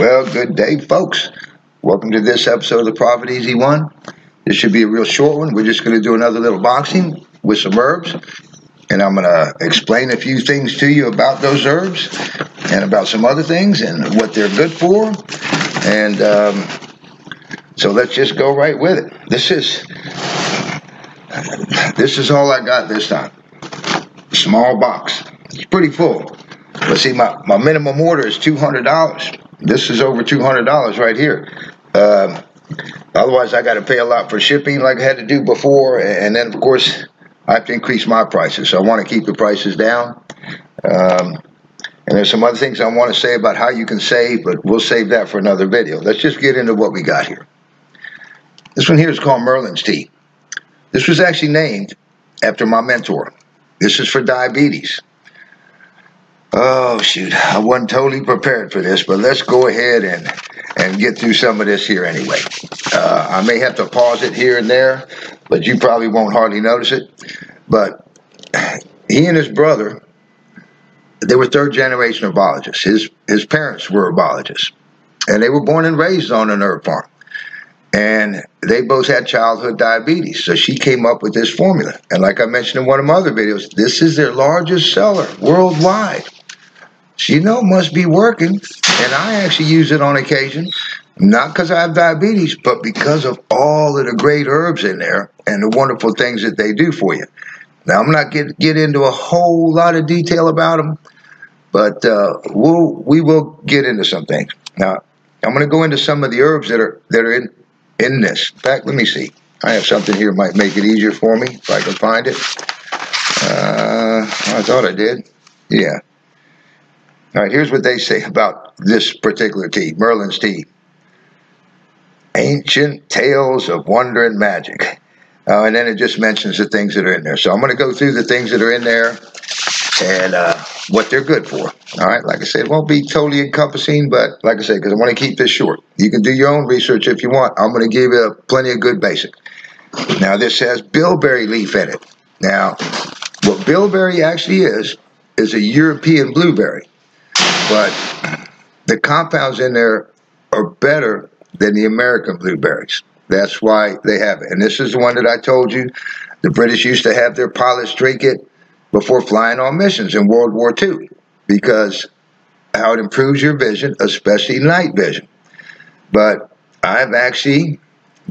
Well, good day, folks. Welcome to this episode of the Prophet EZ1. This should be a real short one. We're just going to do another little boxing with some herbs. And I'm going to explain a few things to you about those herbs and about some other things and what they're good for. And um, so let's just go right with it. This is this is all I got this time. Small box. It's pretty full. But see, my, my minimum order is $200. This is over $200 right here. Um, otherwise, I got to pay a lot for shipping like I had to do before. And then, of course, I have to increase my prices. So I want to keep the prices down. Um, and there's some other things I want to say about how you can save, but we'll save that for another video. Let's just get into what we got here. This one here is called Merlin's Tea. This was actually named after my mentor. This is for diabetes. Oh, shoot. I wasn't totally prepared for this, but let's go ahead and, and get through some of this here anyway. Uh, I may have to pause it here and there, but you probably won't hardly notice it. But he and his brother, they were third generation herbologists. His, his parents were herbologists, and they were born and raised on an herb farm. And they both had childhood diabetes. So she came up with this formula. And like I mentioned in one of my other videos, this is their largest seller worldwide. You know must be working. And I actually use it on occasion, not because I have diabetes, but because of all of the great herbs in there and the wonderful things that they do for you. Now, I'm not get get into a whole lot of detail about them, but uh, we'll we will get into some things. Now, I'm going to go into some of the herbs that are that are in in this. In fact, let me see. I have something here might make it easier for me if I can find it. Uh, I thought I did. Yeah. All right, here's what they say about this particular tea, Merlin's tea. Ancient tales of wonder and magic. Uh, and then it just mentions the things that are in there. So I'm going to go through the things that are in there and uh, what they're good for. All right, like I said, it won't be totally encompassing, but like I said, because I want to keep this short. You can do your own research if you want. I'm going to give you plenty of good basic. Now, this has bilberry leaf in it. Now, what bilberry actually is, is a European blueberry. But the compounds in there are better than the American blueberries. That's why they have it. And this is the one that I told you the British used to have their pilots drink it before flying on missions in World War II because how it improves your vision, especially night vision. But I've actually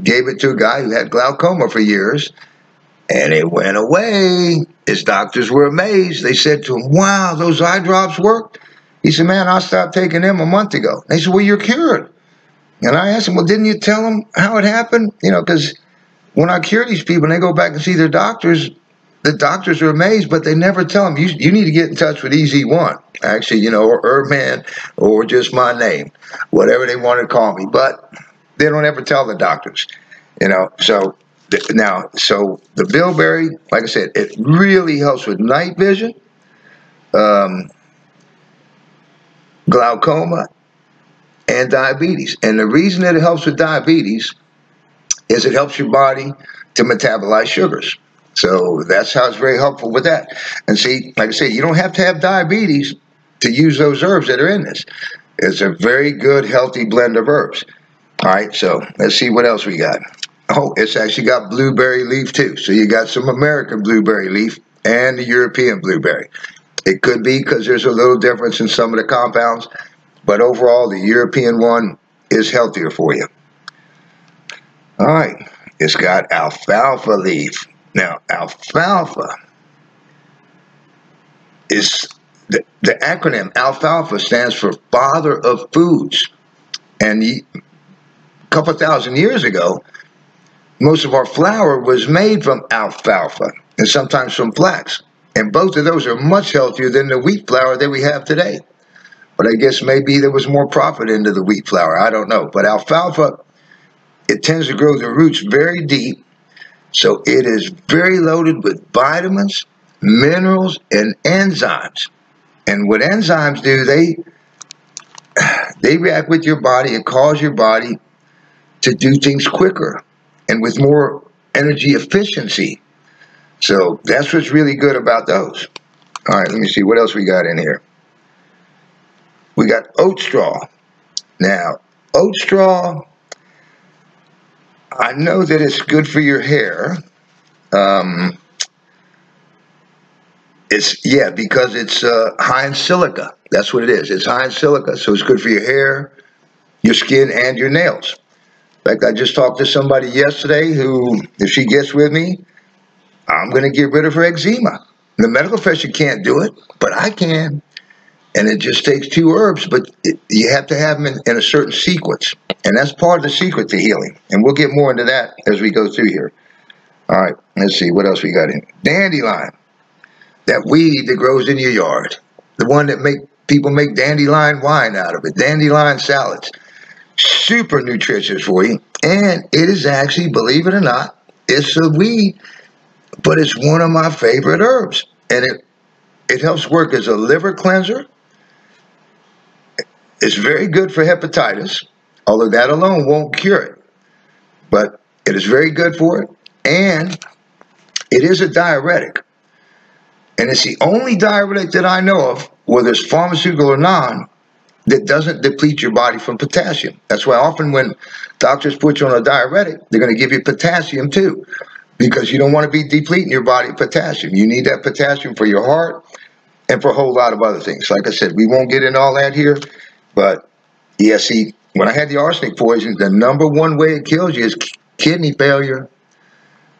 gave it to a guy who had glaucoma for years and it went away. His doctors were amazed. They said to him, wow, those eye drops worked? He said, man, I stopped taking them a month ago. They said, well, you're cured. And I asked him, well, didn't you tell them how it happened? You know, because when I cure these people and they go back and see their doctors, the doctors are amazed, but they never tell them, you, you need to get in touch with EZ1, actually, you know, or Herbman, or just my name, whatever they want to call me. But they don't ever tell the doctors, you know. So now, so the bilberry, like I said, it really helps with night vision, um, glaucoma, and diabetes. And the reason that it helps with diabetes is it helps your body to metabolize sugars. So that's how it's very helpful with that. And see, like I said, you don't have to have diabetes to use those herbs that are in this. It's a very good, healthy blend of herbs. All right, so let's see what else we got. Oh, it's actually got blueberry leaf too. So you got some American blueberry leaf and the European blueberry. It could be because there's a little difference in some of the compounds, but overall, the European one is healthier for you. All right, it's got alfalfa leaf. Now, alfalfa is the, the acronym alfalfa stands for father of foods. And a couple thousand years ago, most of our flour was made from alfalfa and sometimes from flax. And both of those are much healthier than the wheat flour that we have today. But I guess maybe there was more profit into the wheat flour. I don't know. But alfalfa, it tends to grow the roots very deep so it is very loaded with vitamins, minerals, and enzymes. And what enzymes do, they they react with your body and cause your body to do things quicker and with more energy efficiency. So that's what's really good about those. All right, let me see what else we got in here. We got oat straw. Now, oat straw, I know that it's good for your hair. Um, it's, yeah, because it's uh, high in silica. That's what it is. It's high in silica, so it's good for your hair, your skin, and your nails. In fact, I just talked to somebody yesterday who, if she gets with me, I'm going to get rid of her eczema. The medical profession can't do it, but I can. And it just takes two herbs, but it, you have to have them in, in a certain sequence. And that's part of the secret to healing. And we'll get more into that as we go through here. All right, let's see what else we got in. Dandelion, that weed that grows in your yard, the one that make people make dandelion wine out of it, dandelion salads super nutritious for you. And it is actually, believe it or not, it's a weed, but it's one of my favorite herbs. And it, it helps work as a liver cleanser. It's very good for hepatitis, although that alone won't cure it. But it is very good for it. And it is a diuretic. And it's the only diuretic that I know of, whether it's pharmaceutical or non, that doesn't deplete your body from potassium. That's why often when doctors put you on a diuretic, they're going to give you potassium too, because you don't want to be depleting your body of potassium. You need that potassium for your heart and for a whole lot of other things. Like I said, we won't get into all that here, but yeah, see, when I had the arsenic poison, the number one way it kills you is kidney failure.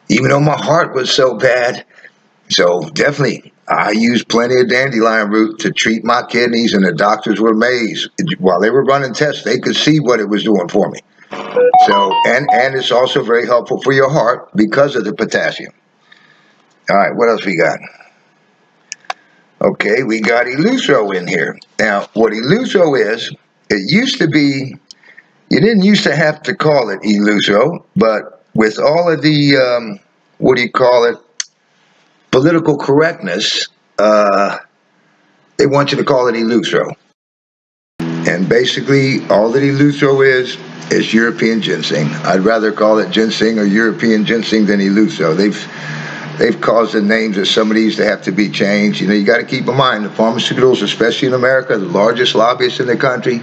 Even though my heart was so bad, so definitely I used plenty of dandelion root to treat my kidneys, and the doctors were amazed. While they were running tests, they could see what it was doing for me. So, and and it's also very helpful for your heart because of the potassium. All right, what else we got? Okay, we got Eleuthero in here. Now, what Eleuthero is, it used to be, you didn't used to have to call it Eleuthero, but with all of the, um, what do you call it, political correctness, uh, they want you to call it Eleuthero. And basically, all that Eleuthero is, is European ginseng. I'd rather call it ginseng or European ginseng than Eleuthero. They've they've caused the names of some of these to have to be changed. You know, you got to keep in mind the pharmaceuticals, especially in America, the largest lobbyists in the country,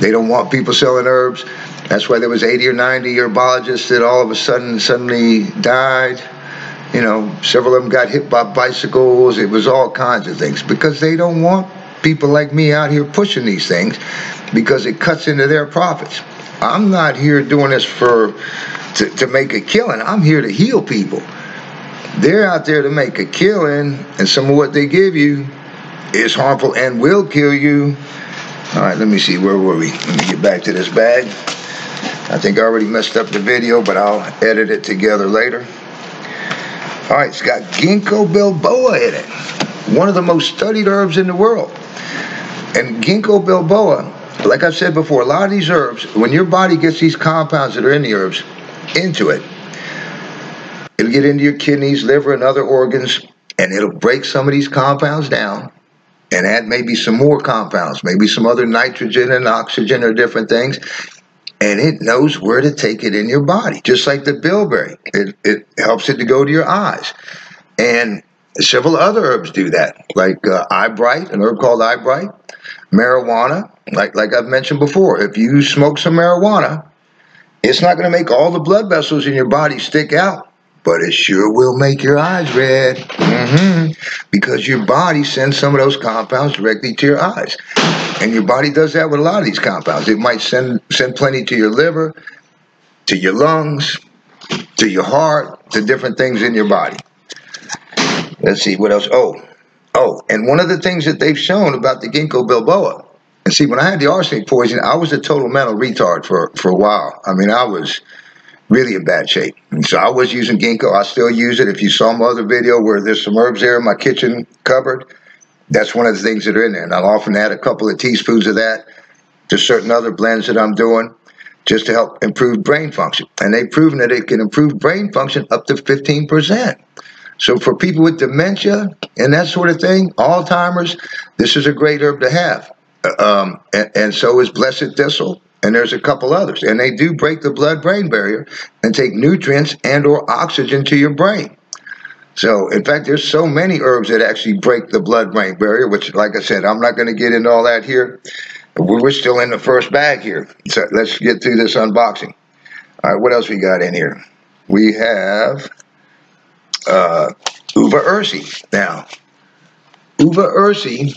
they don't want people selling herbs. That's why there was 80 or 90 herbologists that all of a sudden suddenly died you know, several of them got hit by bicycles. It was all kinds of things because they don't want people like me out here pushing these things because it cuts into their profits. I'm not here doing this for to, to make a killing. I'm here to heal people. They're out there to make a killing, and some of what they give you is harmful and will kill you. All right, let me see. Where were we? Let me get back to this bag. I think I already messed up the video, but I'll edit it together later. All right, it's got ginkgo biloba in it, one of the most studied herbs in the world. And ginkgo biloba, like I've said before, a lot of these herbs, when your body gets these compounds that are in the herbs into it, it'll get into your kidneys, liver, and other organs, and it'll break some of these compounds down and add maybe some more compounds, maybe some other nitrogen and oxygen or different things, and it knows where to take it in your body, just like the bilberry. It, it helps it to go to your eyes. And several other herbs do that, like uh, eyebright, an herb called eyebright, marijuana, like, like I've mentioned before. If you smoke some marijuana, it's not going to make all the blood vessels in your body stick out but it sure will make your eyes red. Mm-hmm. Because your body sends some of those compounds directly to your eyes. And your body does that with a lot of these compounds. It might send send plenty to your liver, to your lungs, to your heart, to different things in your body. Let's see, what else? Oh, oh, and one of the things that they've shown about the ginkgo biloba, and see, when I had the arsenic poison, I was a total mental retard for, for a while. I mean, I was really in bad shape. And so I was using ginkgo. I still use it. If you saw my other video where there's some herbs there in my kitchen cupboard, that's one of the things that are in there. And I'll often add a couple of teaspoons of that to certain other blends that I'm doing just to help improve brain function. And they've proven that it can improve brain function up to 15%. So for people with dementia and that sort of thing, Alzheimer's, this is a great herb to have. Uh, um, and, and so is blessed thistle and there's a couple others and they do break the blood brain barrier and take nutrients and or oxygen to your brain so in fact there's so many herbs that actually break the blood brain barrier which like i said i'm not going to get into all that here we're still in the first bag here. So let's get through this unboxing. All right, what else we got in here? We have uh, Uva Ursi. Now, Uva Ursi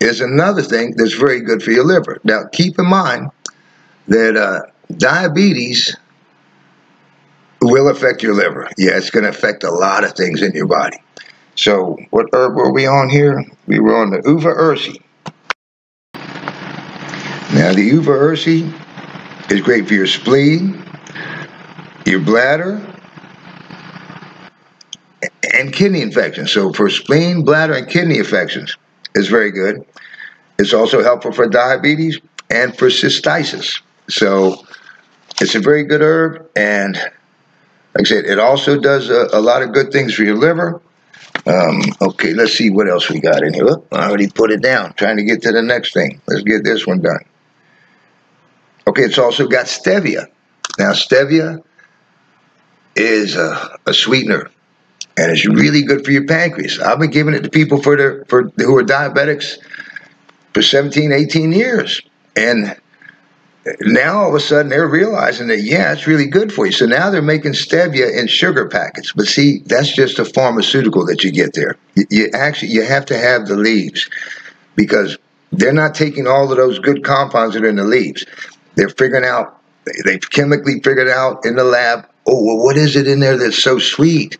is another thing that's very good for your liver. Now, keep in mind that uh, diabetes will affect your liver. Yeah, it's going to affect a lot of things in your body. So, what herb were we on here? We were on the Uva Ursi. Now, the Uva Ursi is great for your spleen, your bladder, and kidney infections. So, for spleen, bladder, and kidney infections, it's very good. It's also helpful for diabetes and for cystitis. So, it's a very good herb, and like I said, it also does a, a lot of good things for your liver. Um, okay, let's see what else we got in here. I already put it down, trying to get to the next thing. Let's get this one done. Okay, it's also got stevia. Now, stevia is a, a sweetener, and it's really good for your pancreas. I've been giving it to people for the for who are diabetics for 17, 18 years, and now all of a sudden they're realizing that yeah it's really good for you. So now they're making stevia in sugar packets. But see that's just a pharmaceutical that you get there. You, you, actually you have to have the leaves because they're not taking all of those good compounds that are in the leaves. They're figuring out they've chemically figured out in the lab oh well what is it in there that's so sweet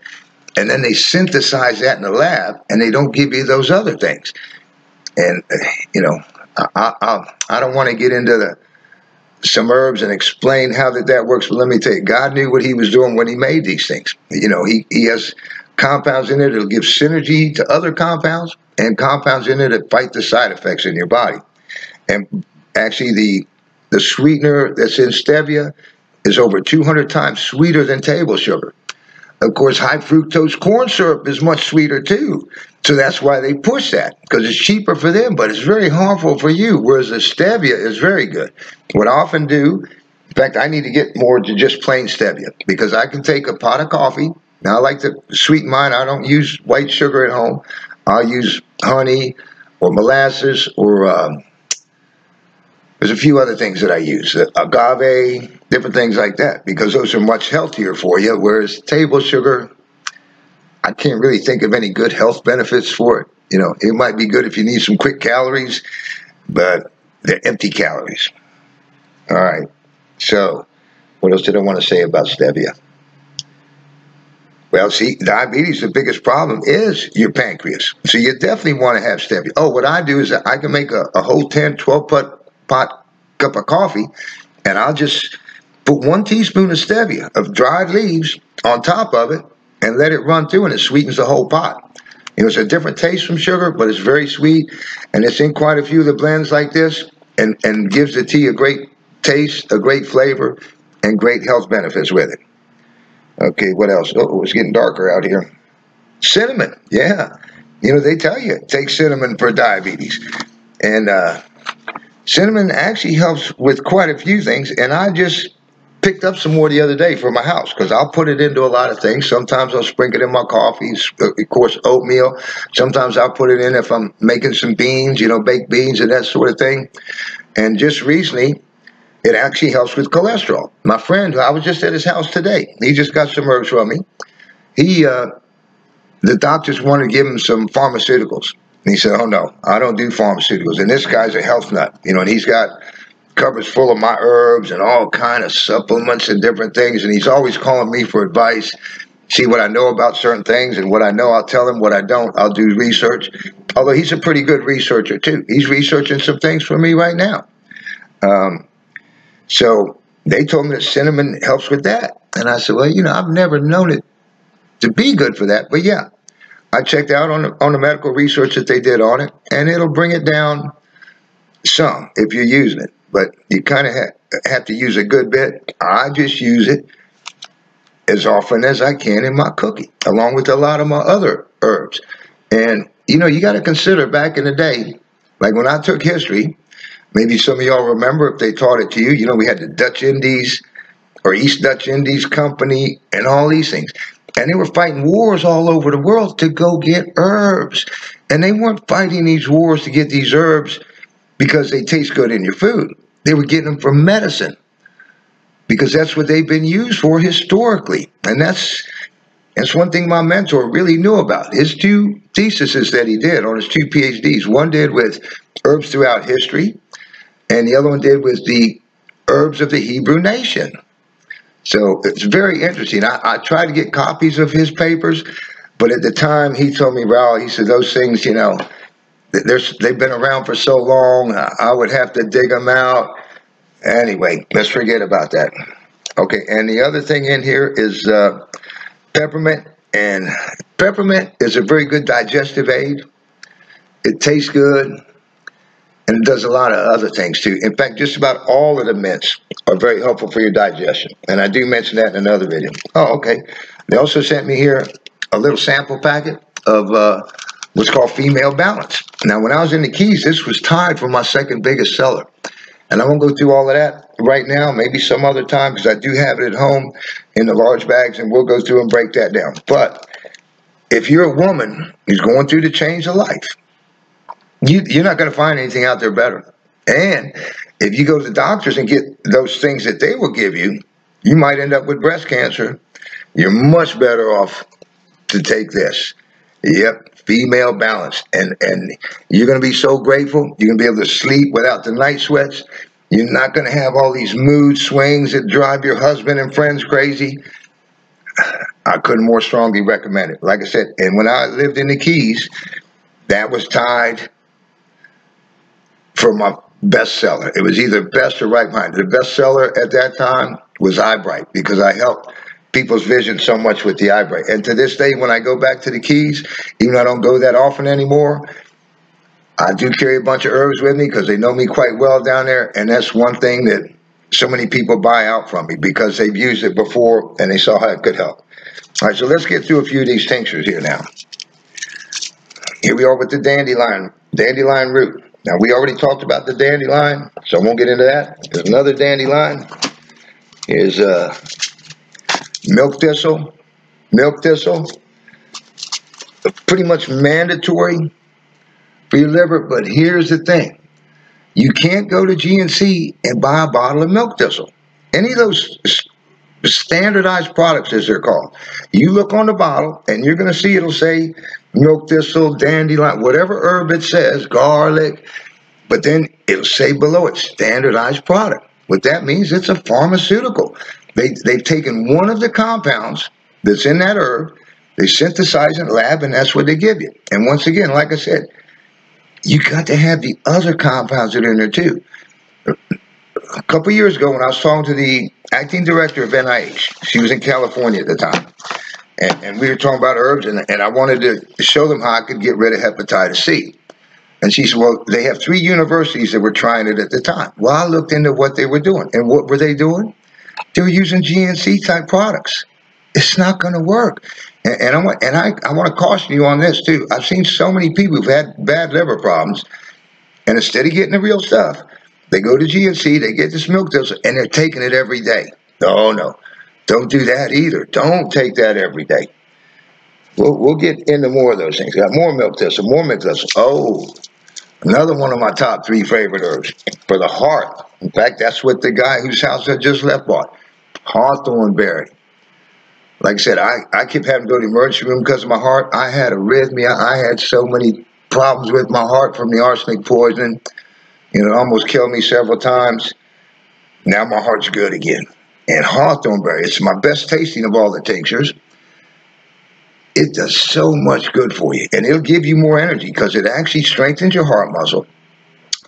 and then they synthesize that in the lab and they don't give you those other things and uh, you know I, I, I don't want to get into the some herbs and explain how that, that works. But let me tell you, God knew what he was doing when he made these things. You know, he, he has compounds in it that'll give synergy to other compounds and compounds in it that fight the side effects in your body. And actually the the sweetener that's in stevia is over 200 times sweeter than table sugar. Of course, high fructose corn syrup is much sweeter too. So that's why they push that because it's cheaper for them, but it's very harmful for you. Whereas the stevia is very good. What I often do, in fact, I need to get more to just plain stevia because I can take a pot of coffee. Now I like to sweeten mine. I don't use white sugar at home. I'll use honey or molasses or um, there's a few other things that I use, uh, agave, different things like that, because those are much healthier for you. Whereas table sugar, I can't really think of any good health benefits for it. You know, it might be good if you need some quick calories, but they're empty calories. All right. So, what else did I want to say about stevia? Well, see, diabetes, the biggest problem is your pancreas. So you definitely want to have stevia. Oh, what I do is I can make a, a whole 10, 12 pot pot cup of coffee, and I'll just put one teaspoon of stevia of dried leaves on top of it and let it run through, and it sweetens the whole pot. You know, it's a different taste from sugar, but it's very sweet, and it's in quite a few of the blends like this, and, and gives the tea a great taste, a great flavor, and great health benefits with it. Okay, what else? Oh, it's getting darker out here. Cinnamon, yeah. You know, they tell you take cinnamon for diabetes. And uh, Cinnamon actually helps with quite a few things, and I just picked up some more the other day for my house because I'll put it into a lot of things. Sometimes I'll sprinkle it in my coffee, of course, oatmeal. Sometimes I'll put it in if I'm making some beans, you know, baked beans and that sort of thing. And just recently, it actually helps with cholesterol. My friend, I was just at his house today. He just got some herbs from me. He, uh, the doctors wanted to give him some pharmaceuticals. And he said, Oh no, I don't do pharmaceuticals. And this guy's a health nut, you know, and he's got cupboards full of my herbs and all kind of supplements and different things. And he's always calling me for advice, see what I know about certain things. And what I know, I'll tell him. What I don't, I'll do research. Although he's a pretty good researcher too. He's researching some things for me right now. Um, so they told me that cinnamon helps with that. And I said, well, you know, I've never known it to be good for that. But yeah, I checked out on the, on the medical research that they did on it, and it'll bring it down some if you're using it. But you kind of ha have to use a good bit. I just use it as often as I can in my cooking, along with a lot of my other herbs. And, you know, you got to consider back in the day, like when I took history, maybe some of y'all remember if they taught it to you, you know, we had the Dutch Indies or East Dutch Indies Company and all these things. And they were fighting wars all over the world to go get herbs. And they weren't fighting these wars to get these herbs because they taste good in your food. They were getting them from medicine because that's what they've been used for historically. And that's that's one thing my mentor really knew about. His two theses that he did on his two PhDs. One did with herbs throughout history, and the other one did with the herbs of the Hebrew nation. So it's very interesting. I, I tried to get copies of his papers, but at the time he told me, Raul, he said, those things, you know, there's, they've been around for so long, I would have to dig them out. Anyway, let's forget about that. Okay, and the other thing in here is uh, peppermint. And peppermint is a very good digestive aid. It tastes good and it does a lot of other things too. In fact, just about all of the mints are very helpful for your digestion. And I do mention that in another video. Oh, okay. They also sent me here a little sample packet of uh, what's called Female Balance. Now, when I was in the Keys, this was tied for my second biggest seller. And I won't go through all of that right now, maybe some other time, because I do have it at home in the large bags, and we'll go through and break that down. But if you're a woman who's going through the change of life, you, you're not going to find anything out there better. And if you go to the doctors and get those things that they will give you, you might end up with breast cancer. You're much better off to take this. Yep, female balance. And and you're gonna be so grateful. You're gonna be able to sleep without the night sweats. You're not gonna have all these mood swings that drive your husband and friends crazy. I couldn't more strongly recommend it. Like I said, and when I lived in the Keys, that was tied for my bestseller. It was either best or right mind. The bestseller at that time was Eyebright because I helped people's vision so much with the Eyebright. And to this day, when I go back to the Keys, even though I don't go that often anymore, I do carry a bunch of herbs with me because they know me quite well down there. And that's one thing that so many people buy out from me because they've used it before and they saw how it could help. All right, so let's get through a few of these tinctures here now. Here we are with the dandelion, dandelion root. Now, we already talked about the dandelion, so I won't get into that. There's another dandelion. Here's uh, milk thistle. Milk thistle, pretty much mandatory for your liver, but here's the thing. You can't go to GNC and buy a bottle of milk thistle. Any of those standardized products, as they're called. You look on the bottle, and you're going to see it'll say milk thistle, dandelion, whatever herb it says, garlic, but then it'll say below it, standardized product. What that means, it's a pharmaceutical. They, they've taken one of the compounds that's in that herb, they synthesize it in lab, and that's what they give you. And once again, like I said, you got to have the other compounds that are in there too. A couple years ago, when I was talking to the acting director of NIH, she was in California at the time, and, and we were talking about herbs, and, and I wanted to show them how I could get rid of hepatitis C. And she said, well, they have three universities that were trying it at the time. Well, I looked into what they were doing. And what were they doing? They were using GNC type products. It's not going to work. And, and, I want, and I, I want to caution you on this too. I've seen so many people who've had bad liver problems, and instead of getting the real stuff, they go to GNC, they get this milk thistle, and they're taking it every day. Oh, no. Don't do that either. Don't take that every day. We'll, we'll get into more of those things. Got more milk thistle, more milk thistle. Oh, another one of my top three favorite herbs for the heart. In fact, that's what the guy whose house I just left bought. Hawthorn berry. Like I said, I, I kept having to go to the emergency room because of my heart. I had arrhythmia. I had so many problems with my heart from the arsenic poisoning. You know, it almost killed me several times. Now my heart's good again and hawthornberry. It's my best tasting of all the tinctures. It does so much good for you, and it'll give you more energy because it actually strengthens your heart muscle.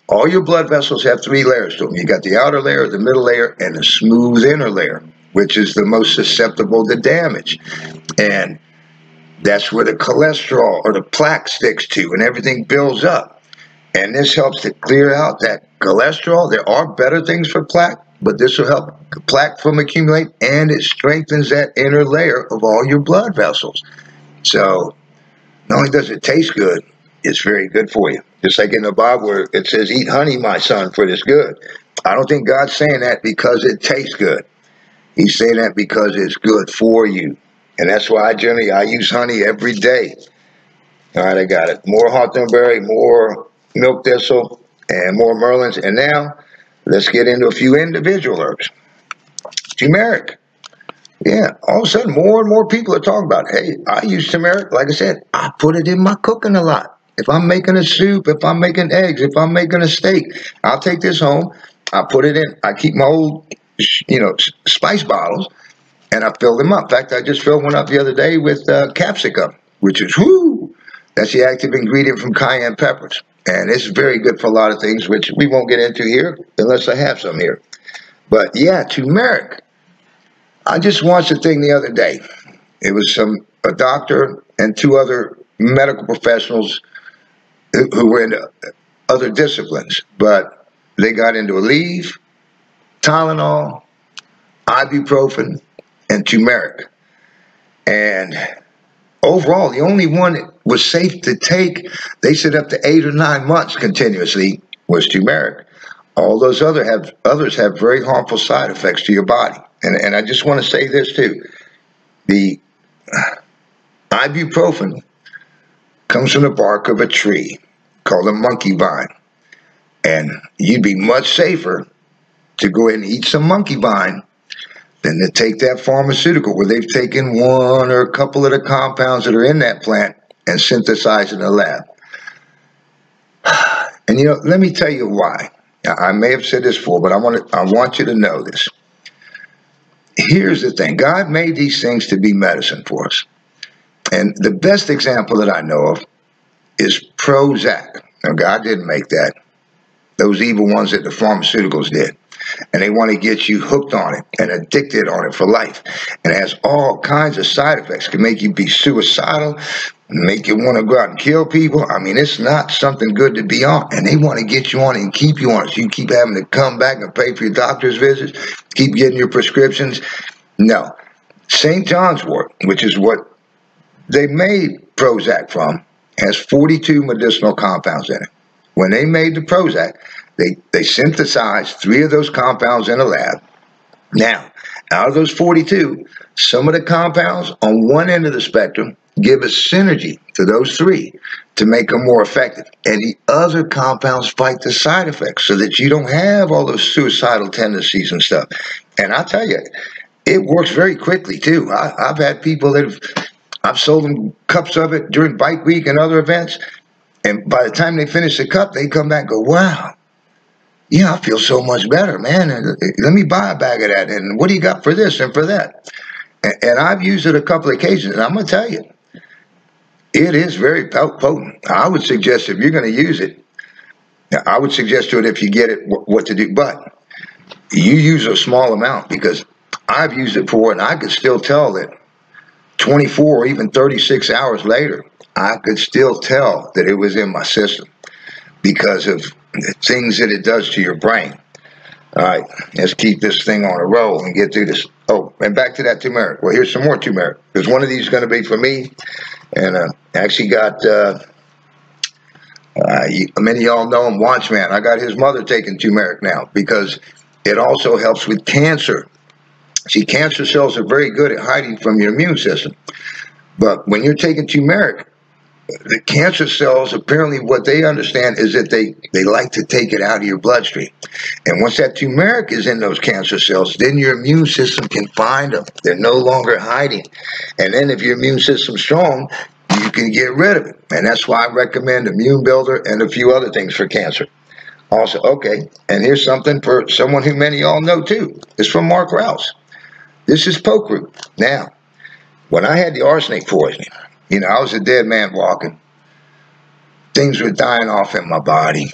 All your blood vessels have three layers to them. You got the outer layer, the middle layer, and the smooth inner layer, which is the most susceptible to damage. And that's where the cholesterol or the plaque sticks to, and everything builds up. And this helps to clear out that cholesterol. There are better things for plaque, but this will help plaque from accumulate and it strengthens that inner layer of all your blood vessels. So not only does it taste good, it's very good for you. Just like in the Bible where it says, eat honey, my son, for it is good. I don't think God's saying that because it tastes good. He's saying that because it's good for you. And that's why I generally, I use honey every day. All right, I got it. More hawthornberry, more milk thistle, and more Merlins. And now let's get into a few individual herbs. Turmeric. Yeah, all of a sudden, more and more people are talking about, hey, I use turmeric. Like I said, I put it in my cooking a lot. If I'm making a soup, if I'm making eggs, if I'm making a steak, I'll take this home. I put it in. I keep my old, you know, spice bottles, and I fill them up. In fact, I just filled one up the other day with uh, capsicum, which is whoo. That's the active ingredient from cayenne peppers, and it's very good for a lot of things, which we won't get into here unless I have some here. But yeah, turmeric. I just watched a thing the other day. It was some a doctor and two other medical professionals who, who were in other disciplines, but they got into a Aleve, Tylenol, ibuprofen, and turmeric. And overall, the only one that was safe to take, they said up to eight or nine months continuously, was turmeric. All those other have others have very harmful side effects to your body. And, and I just want to say this too. The ibuprofen comes from the bark of a tree called a monkey vine. And you'd be much safer to go ahead and eat some monkey vine than to take that pharmaceutical where they've taken one or a couple of the compounds that are in that plant and synthesized in the lab. And you know, let me tell you why. I may have said this before, but I want to, I want you to know this. Here's the thing. God made these things to be medicine for us. And the best example that I know of is Prozac. Now, God didn't make that. Those evil ones that the pharmaceuticals did and they want to get you hooked on it and addicted on it for life. And it has all kinds of side effects. It can make you be suicidal, make you want to go out and kill people. I mean, it's not something good to be on. And they want to get you on it and keep you on it. So you keep having to come back and pay for your doctor's visits, keep getting your prescriptions. No. St. John's wort, which is what they made Prozac from, has 42 medicinal compounds in it. When they made the Prozac, they, they synthesized three of those compounds in a lab. Now, out of those 42, some of the compounds on one end of the spectrum give a synergy to those three to make them more effective. And the other compounds fight the side effects so that you don't have all those suicidal tendencies and stuff. And I tell you, it works very quickly too. I, have had people that have, I've sold them cups of it during bike week and other events. And by the time they finish the cup, they come back and go, wow, yeah, I feel so much better, man. Uh, let me buy a bag of that. And what do you got for this and for that? And I've used it a couple of occasions, and I'm going to tell you, it is very potent. I would suggest if you're going to use it, I would suggest to it if you get it what to do. But you use a small amount because I've used it for, and I could still tell that 24 or even 36 hours later, I could still tell that it was in my system because of the things that it does to your brain. All right, let's keep this thing on a roll and get through this. Oh, and back to that turmeric. Well, here's some more turmeric. Because one of these is going to be for me. And uh, actually got, uh, uh, many of y'all know him, Watchman. I got his mother taking turmeric now because it also helps with cancer. See, cancer cells are very good at hiding from your immune system. But when you're taking turmeric, the cancer cells apparently what they understand is that they they like to take it out of your bloodstream. And once that turmeric is in those cancer cells then your immune system can find them. They're no longer hiding. And then if your immune system's strong you can get rid of it. And that's why i recommend immune builder and a few other things for cancer. Also okay and here's something for someone who many of y'all know too. It's from mark rouse. This is poke root now when i had the arsenic poisoning you know, I was a dead man walking. Things were dying off in my body.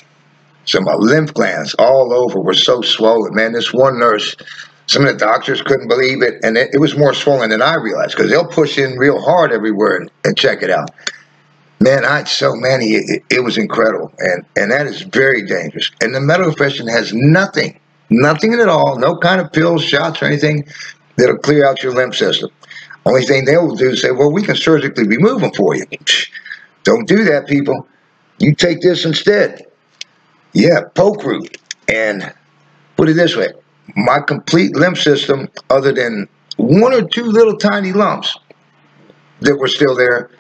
So my lymph glands all over were so swollen. Man, this one nurse, some of the doctors couldn't believe it. And it, it was more swollen than I realized because they'll push in real hard everywhere and, and check it out. Man, I had so many. It, it was incredible. And, and that is very dangerous. And the medical profession has nothing, nothing at all, no kind of pills, shots, or anything that'll clear out your lymph system. Only thing they will do is say, well, we can surgically remove them for you. Don't do that, people. You take this instead. Yeah, poke root. And put it this way, my complete lymph system, other than one or two little tiny lumps that were still there,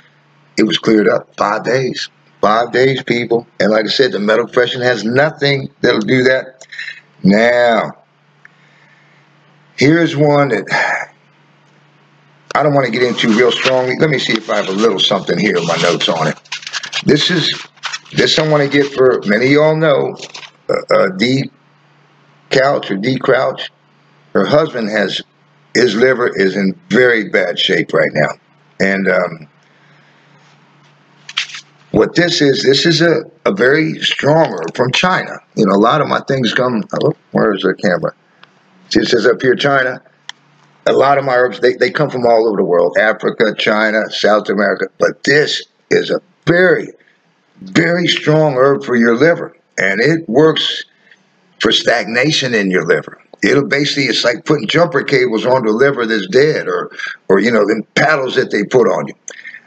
it was cleared up five days. Five days, people. And like I said, the metal freshen has nothing that'll do that. Now, here's one that I don't want to get into real strongly. Let me see if I have a little something here, my notes on it. This is, this I want to get for, many of y'all know, uh, uh, D Couch or D Crouch. Her husband has, his liver is in very bad shape right now. And um, what this is, this is a, a very strong herb from China. You know, a lot of my things come, oh, where's the camera? See, it says up here, China. A lot of my herbs, they, they come from all over the world, Africa, China, South America. But this is a very, very strong herb for your liver. And it works for stagnation in your liver. It'll basically, it's like putting jumper cables onto a liver that's dead or, or you know, them paddles that they put on you.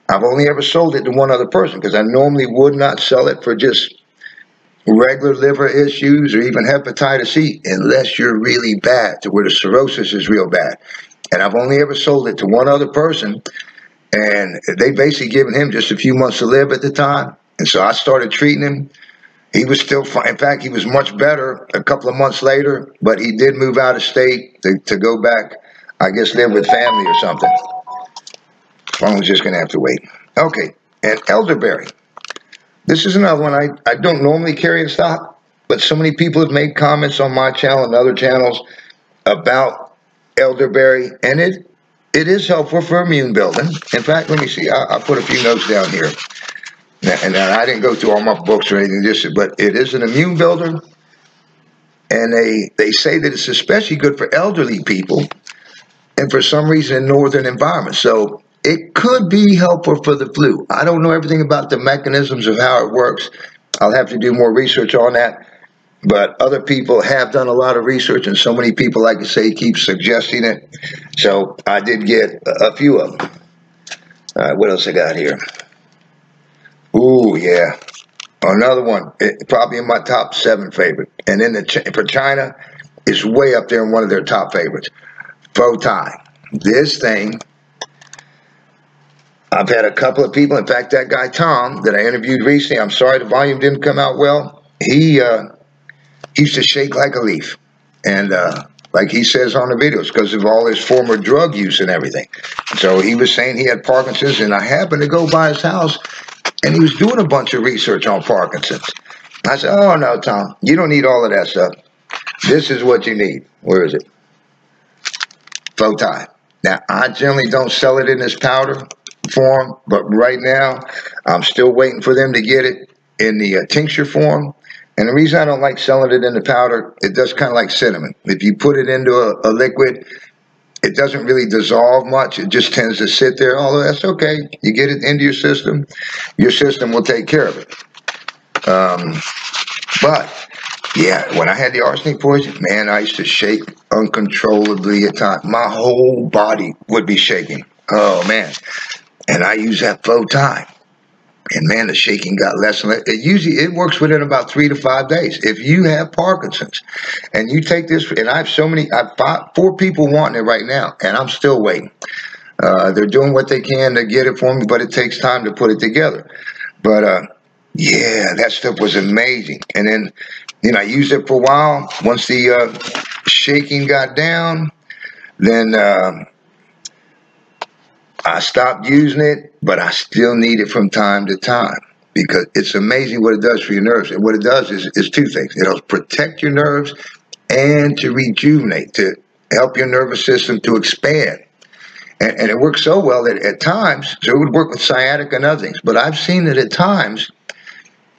I've only ever sold it to one other person because I normally would not sell it for just regular liver issues or even hepatitis C unless you're really bad to where the cirrhosis is real bad. And I've only ever sold it to one other person and they basically given him just a few months to live at the time. And so I started treating him. He was still fine. In fact, he was much better a couple of months later, but he did move out of state to, to go back, I guess, live with family or something. Phone's just going to have to wait. Okay, and elderberry. This is another one I, I don't normally carry in stock, but so many people have made comments on my channel and other channels about elderberry, and it it is helpful for immune building. In fact, let me see. I, I put a few notes down here, and I didn't go through all my books or anything. Just, but it is an immune builder, and they they say that it's especially good for elderly people, and for some reason in northern environments. So it could be helpful for the flu. I don't know everything about the mechanisms of how it works. I'll have to do more research on that. But other people have done a lot of research, and so many people, like I say, keep suggesting it. So I did get a, few of them. All right, what else I got here? Ooh, yeah. Another one, it, probably in my top seven favorite. And then the for China, it's way up there in one of their top favorites. Fo Tai. This thing I've had a couple of people, in fact, that guy Tom that I interviewed recently, I'm sorry the volume didn't come out well. He, uh, used to shake like a leaf. And uh, like he says on the videos, because of all his former drug use and everything. So he was saying he had Parkinson's, and I happened to go by his house, and he was doing a bunch of research on Parkinson's. I said, oh, no, Tom, you don't need all of that stuff. This is what you need. Where is it? Fo Tai. Now, I generally don't sell it in this powder form, but right now I'm still waiting for them to get it in the uh, tincture form. And the reason I don't like selling it in the powder, it does kind of like cinnamon. If you put it into a, a liquid, it doesn't really dissolve much. It just tends to sit there, although that's okay. You get it into your system, your system will take care of it. Um, but, yeah, when I had the arsenic poison, man, I used to shake uncontrollably at times. My whole body would be shaking. Oh, man. And I use that Fo Tai. And man, the shaking got less and less. It usually it works within about three to five days. If you have Parkinson's and you take this, and I have so many, I have five, four people wanting it right now, and I'm still waiting. Uh, they're doing what they can to get it for me, but it takes time to put it together. But uh, yeah, that stuff was amazing. And then, you know, I used it for a while. Once the uh, shaking got down, then uh, I stopped using it, but I still need it from time to time because it's amazing what it does for your nerves. And what it does is, is two things. It helps protect your nerves and to rejuvenate, to help your nervous system to expand. And, and it works so well that at times, so it would work with sciatica and other things, but I've seen that at times,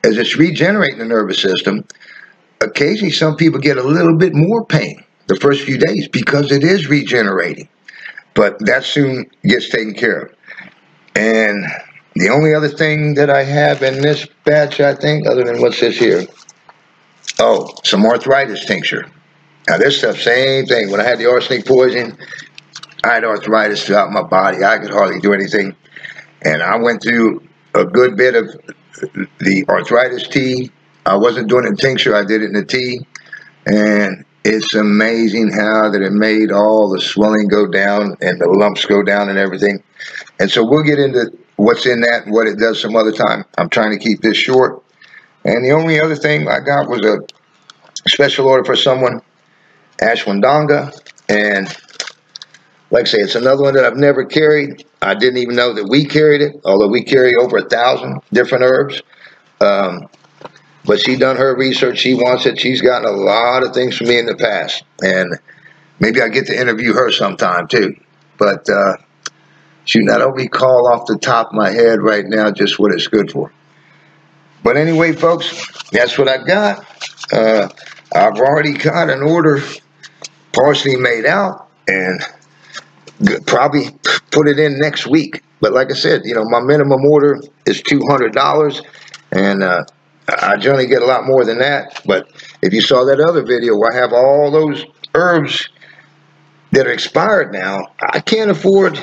as it's regenerating the nervous system, occasionally some people get a little bit more pain the first few days because it is regenerating. But that soon gets taken care of. And the only other thing that I have in this batch, I think, other than what's this here, oh, some arthritis tincture. Now this stuff, same thing. When I had the arsenic poison, I had arthritis throughout my body. I could hardly do anything. And I went through a good bit of the arthritis tea. I wasn't doing in tincture, I did it in the tea. And it's amazing how that it made all the swelling go down and the lumps go down and everything. And so we'll get into what's in that and what it does some other time. I'm trying to keep this short. And the only other thing I got was a special order for someone, ashwagandha. And like I say, it's another one that I've never carried. I didn't even know that we carried it, although we carry over a thousand different herbs. Um, but she done her research. She wants it. She's gotten a lot of things from me in the past. And maybe I get to interview her sometime too. But uh, shoot, I don't recall off the top of my head right now just what it's good for. But anyway, folks, that's what I got. Uh, I've already got an order partially made out and probably put it in next week. But like I said, you know, my minimum order is $200 and uh, I generally get a lot more than that. But if you saw that other video where I have all those herbs that are expired now, I can't afford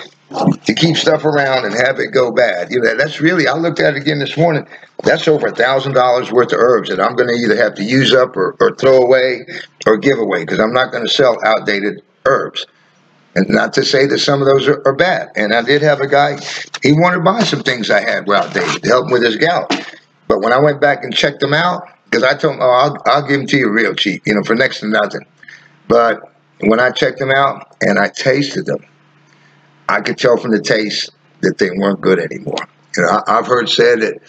to keep stuff around and have it go bad. You know, that's really, I looked at it again this morning, that's over a thousand dollars worth of herbs that I'm going to either have to use up or, or throw away or give away because I'm not going to sell outdated herbs. And not to say that some of those are, are, bad. And I did have a guy, he wanted to buy some things I had were outdated to help him with his gout. But when I went back and checked them out, because I told him, oh, I'll, I'll give them to you real cheap, you know, for next to nothing. But when I checked them out and I tasted them, I could tell from the taste that they weren't good anymore. You know, I, have heard said that,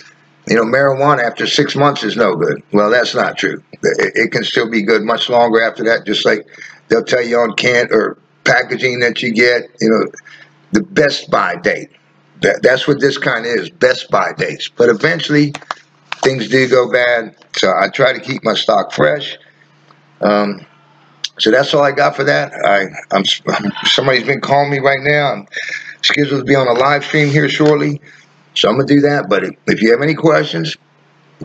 you know, marijuana after six months is no good. Well, that's not true. It, it can still be good much longer after that, just like they'll tell you on can or packaging that you get, you know, the best by date. That, that's what this kind is, best by dates. But eventually, things do go bad. So I try to keep my stock fresh. Um, so that's all I got for that. I, I'm somebody's been calling me right now. I'm scheduled to be on a live stream here shortly, so I'm gonna do that. But if, you have any questions,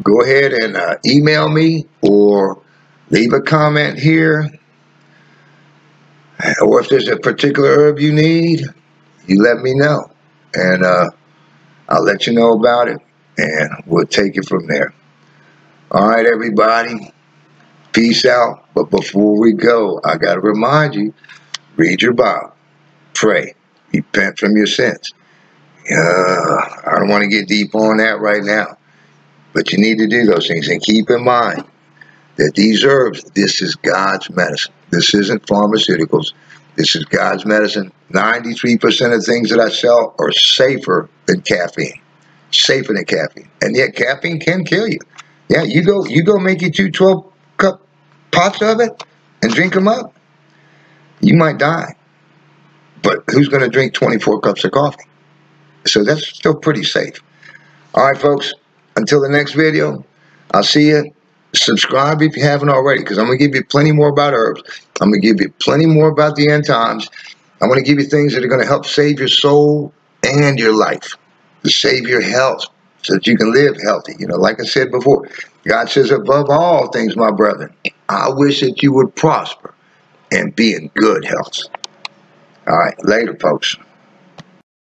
go ahead and uh, email me or leave a comment here. Or if there's a particular herb you need, you let me know, and uh, I'll let you know about it and we'll take it from there. All right, everybody. Peace out. But before we go, I got to remind you, read your Bible. Pray. Repent from your sins. Uh, I don't want to get deep on that right now. But you need to do those things. And keep in mind that these herbs, this is God's medicine. This isn't pharmaceuticals. This is God's medicine. 93% of things that I sell are safer than caffeine safer than caffeine. And yet caffeine can kill you. Yeah, you go you go make you two 12 cup pots of it and drink them up. You might die. But who's going to drink 24 cups of coffee? So that's still pretty safe. All right, folks. Until the next video, I'll see you. Subscribe if you haven't already, because I'm going to give you plenty more about herbs. I'm going to give you plenty more about the end times. I'm going to give you things that are going to help save your soul and your life to save your health so that you can live healthy. You know, like I said before, God says, above all things, my brethren, I wish that you would prosper and be in good health. All right, later, folks.